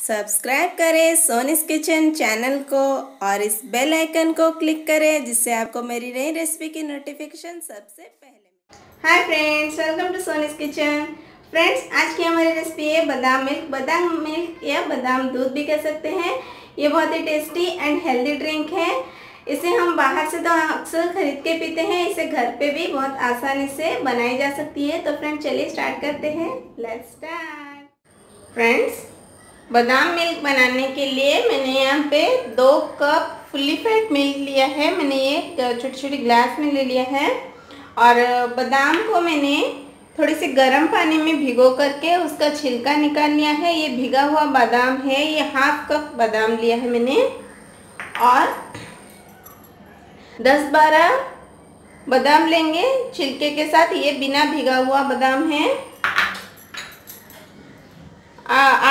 Subscribe करें Sonis kitchen channel को और इस बेल आइकन को क्लिक करें, जिससे आपको मेरी नई रेसिपी की नोटिफिकेशन सबसे पहले hi friends welcome to Soni's kitchen friends आज की हमारी रेसिपी है बादाम मिल्क। बादाम मिल्क या बादाम दूध भी कह सकते हैं। ये बहुत ही टेस्टी एंड हेल्दी ड्रिंक है। इसे हम बाहर से तो अक्सर खरीद के पीते हैं। इसे घर पे भी बहुत आसानी से बनाई जा सकती है। तो फ्रेंड्स चलिए स्टार्ट करते हैं। लेट्स स्टार्ट फ्रेंड्स बादाम मिल्क बनाने के लिए मैंने यहाँ पे दो कप फुल्ली फैट मिल्क लिया है। मैंने ये छोटे छोटे ग्लास में ले लिया है। और बादाम को मैंने थोड़ी सी गर्म पानी में भिगो करके उसका छिलका निकाल लिया है। ये भिगा हुआ बादाम है। ये हाफ़ कप बादाम लिया है मैंने। और 10-12 बादाम लेंगे। छिलके के साथ ये बिना भिगा हुआ बादाम है।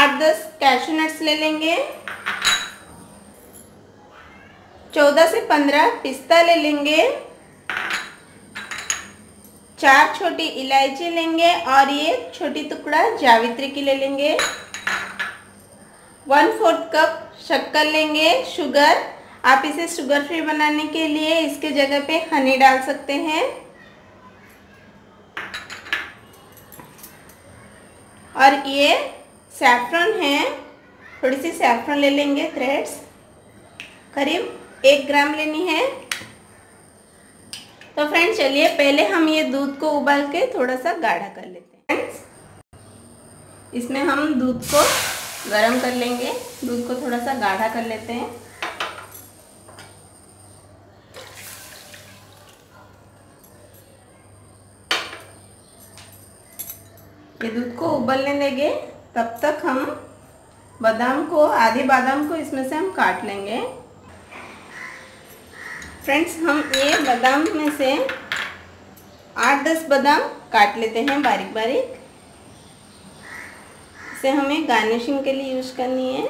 आठ दस कैशू नट्स ले लेंगे। चौदह से पंद्रह पिस्ता ले लेंगे। चार छोटी इलायची लेंगे और ये छोटी टुकड़ा जावित्री की ले लेंगे। वन फोर्थ कप शक्कर लेंगे, शुगर। आप इसे शुगर फ्री बनाने के लिए इसके जगह पे हनी डाल सकते हैं। और ये सैफरन है। थोड़ी सी सैफरन ले लेंगे थ्रेड्स करीब एक ग्राम लेनी है। तो फ्रेंड्स चलिए, पहले हम ये दूध को उबाल के थोड़ा सा गाढ़ा कर लेते हैं। फ्रेंड्स इसमें हम दूध को गरम कर लेंगे। दूध को थोड़ा सा गाढ़ा कर लेते हैं। ये दूध को उबलने देंगे। तब तक हम बादाम को, आधे बादाम को इसमें से हम काट लेंगे। फ्रेंड्स, हम ये बादाम में से आठ दस बादाम काट लेते हैं बारीक बारीक। इसे हमें गार्निशिंग के लिए यूज़ करनी है।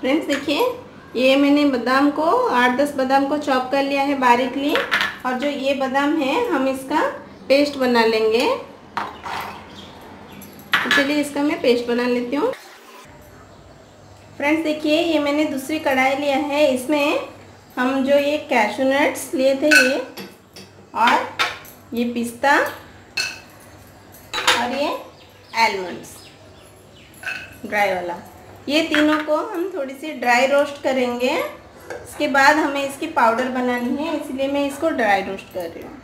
फ्रेंड्स, देखिए ये मैंने बादाम को आठ दस बादाम को चॉप कर लिया है बारीकली और जो ये बादाम है, हम इसका पेस्ट बना लेंगे। तो चलिए इसका मैं पेस्ट बना लेती हूँ। फ्रेंड्स, देखिए, ये मैंने दूसरी कढ़ाई लिया है। इसमें हम जो ये कैशू नट्स लिए थे ये, और ये पिस्ता, और ये एलमंड्स ड्राई वाला। ये तीनों को हम थोड़ी सी ड्राई रोस्ट करेंगे। इसके बाद हमें इसकी पाउडर बनानी है, इसलिए मैं इसको ड्राई रोस्ट कर रही हूँ।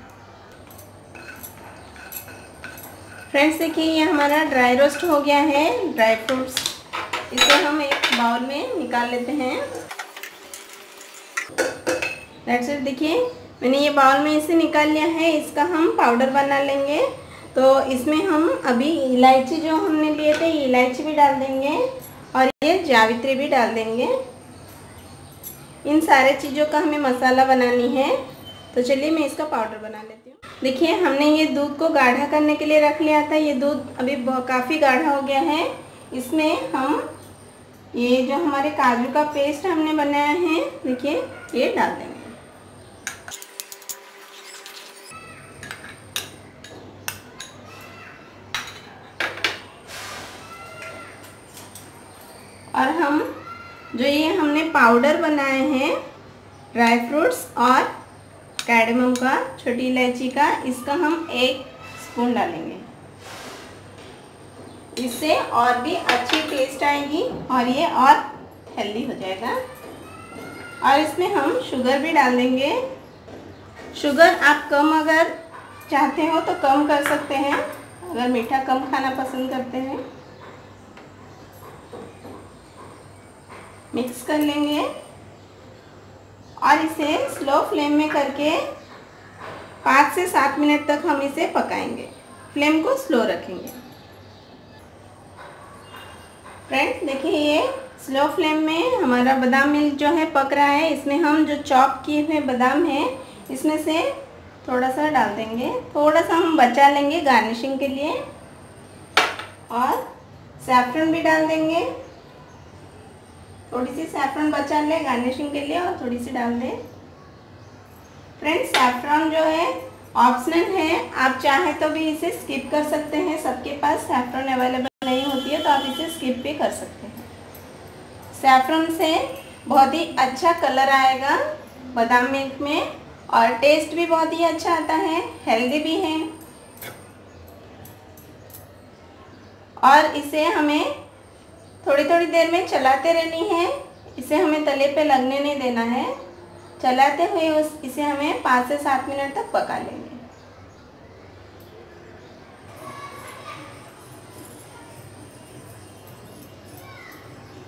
फ्रेंड्स देखिए, ये हमारा ड्राई रोस्ट हो गया है ड्राई फ्रूट्स इसे हम एक बाउल में निकाल लेते हैं। देखिए, मैंने ये बाउल में इसे निकाल लिया है, इसका हम पाउडर बना लेंगे। तो इसमें हम अभी इलायची जो हमने लिए थे, इलायची भी डाल देंगे। ये जावित्री भी डाल देंगे। इन सारे चीज़ों का हमें मसाला बनानी है। तो चलिए मैं इसका पाउडर बना लेती हूँ। देखिए, हमने ये दूध को गाढ़ा करने के लिए रख लिया था। ये दूध अभी काफ़ी गाढ़ा हो गया है। इसमें हम ये जो हमारे काजू का पेस्ट हमने बनाया है, देखिए, ये डाल देंगे। जो ये हमने पाउडर बनाए हैं ड्राई फ्रूट्स और कैडमम का, छोटी इलायची का, इसका हम एक स्पून डालेंगे। इससे और भी अच्छी टेस्ट आएगी और ये और हेल्दी हो जाएगा। और इसमें हम शुगर भी डाल देंगे शुगर आप कम अगर चाहते हो तो कम कर सकते हैं, अगर मीठा कम खाना पसंद करते हैं। मिक्स कर लेंगे। और इसे स्लो फ्लेम में करके पाँच से सात मिनट तक हम इसे पकाएँगे। फ्लेम को स्लो रखेंगे। फ्रेंड्स देखिए ये स्लो फ्लेम में हमारा बादाम मिल्क जो है पक रहा है। इसमें हम जो चॉप किए हुए बादाम हैं, इसमें से थोड़ा सा डाल देंगे। थोड़ा सा हम बचा लेंगे गार्निशिंग के लिए। और सैफरन भी डाल देंगे। थोड़ी सी सैफरन बचा लें गार्निशिंग के लिए और थोड़ी सी डाल दें। फ्रेंड्स सैफ्रॉन जो है ऑप्शनल है। आप चाहे तो भी इसे स्किप कर सकते हैं। सबके पास सैफ्रॉन अवेलेबल नहीं होती है तो आप इसे स्किप भी कर सकते हैं। सैफ्रॉन से बहुत ही अच्छा कलर आएगा बादाम मिल्क में और टेस्ट भी बहुत ही अच्छा आता है हेल्दी भी है। और इसे हमें थोड़ी थोड़ी देर में चलाते रहनी है। इसे हमें तले पे लगने नहीं देना है। चलाते हुए उस, इसे हमें पाँच से सात मिनट तक पका लेंगे।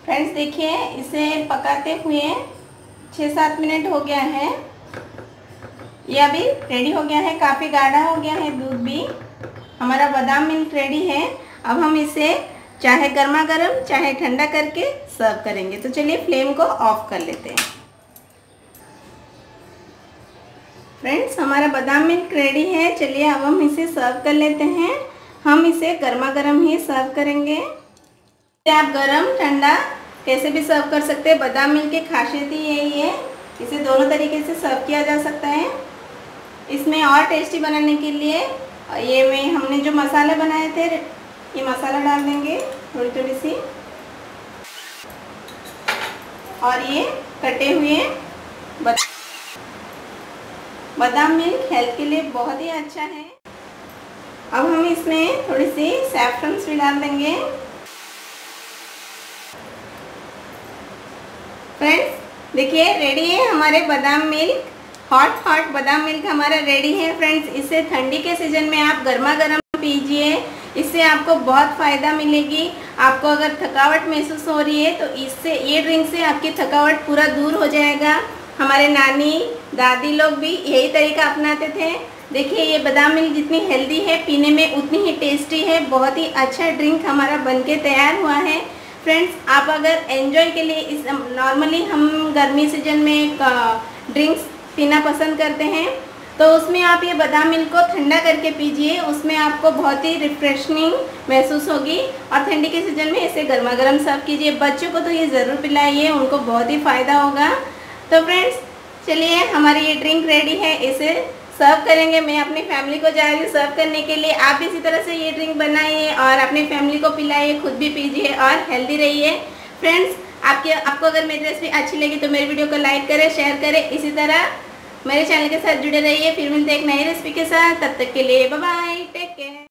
फ्रेंड्स, देखिए, इसे पकाते हुए छः सात मिनट हो गया है। यह अभी रेडी हो गया है। काफ़ी गाढ़ा हो गया है दूध भी। हमारा बादाम मिल्क रेडी है। अब हम इसे चाहे गर्मा गर्म, चाहे ठंडा करके सर्व करेंगे। तो चलिए फ्लेम को ऑफ़ कर लेते हैं। फ्रेंड्स हमारा बादाम मिल्क रेडी है। चलिए अब हम इसे सर्व कर लेते हैं। हम इसे गर्मा गर्म ही सर्व करेंगे। आप गर्म, ठंडा कैसे भी सर्व कर सकते हैं। बादाम मिल्क की खासियत ही यही है। इसे दोनों तरीके से सर्व किया जा सकता है। इसमें और टेस्टी बनाने के लिए ये में हमने जो मसाले बनाए थे ये मसाला डाल देंगे, थोड़ी थोड़ी सी। और ये कटे हुए बादाम मिल्क हेल्थ के लिए बहुत ही अच्छा है। अब हम इसमें थोड़ी सी सैफ्रन्स भी डाल देंगे। फ्रेंड्स, देखिए रेडी है हमारे बादाम मिल्क। हॉट हॉट बादाम मिल्क हमारा रेडी है। फ्रेंड्स, इसे ठंडी के सीज़न में आप गर्मा गर्म पीजिए। इससे आपको बहुत फ़ायदा मिलेगी। आपको अगर थकावट महसूस हो रही है तो इससे, ये ड्रिंक से आपकी थकावट पूरा दूर हो जाएगा। हमारे नानी, दादी लोग भी यही तरीका अपनाते थे। देखिए, ये बादाम मिल्क जितनी हेल्दी है, पीने में उतनी ही टेस्टी है। बहुत ही अच्छा ड्रिंक हमारा बनके तैयार हुआ है। फ्रेंड्स, आप अगर एंजॉय के लिए इस नॉर्मली हम गर्मी सीज़न में ड्रिंक्स पीना पसंद करते हैं। तो उसमें आप ये बादाम मिल्क को ठंडा करके पीजिए, उसमें आपको बहुत ही रिफ्रेशनिंग महसूस होगी। और ठंडी के सीज़न में इसे गर्मा गर्म सर्व कीजिए। बच्चों को तो ये ज़रूर पिलाइए, उनको बहुत ही फ़ायदा होगा। तो फ्रेंड्स चलिए, हमारी ये ड्रिंक रेडी है, इसे सर्व करेंगे। मैं अपनी फैमिली को जा रही हूँ सर्व करने के लिए। आप इसी तरह से ये ड्रिंक बनाइए और अपनी फैमिली को पिलाइए, खुद भी पीजिए और हेल्दी रहिए। फ्रेंड्स आपके, आपको अगर मेरी रेसिपी अच्छी लगी तो मेरी वीडियो को लाइक करें शेयर करें। इसी तरह मेरे चैनल के साथ जुड़े रहिए। फिर मिलते एक नई रेसिपी के साथ। तब तक के लिए बाय बाय टेक केयर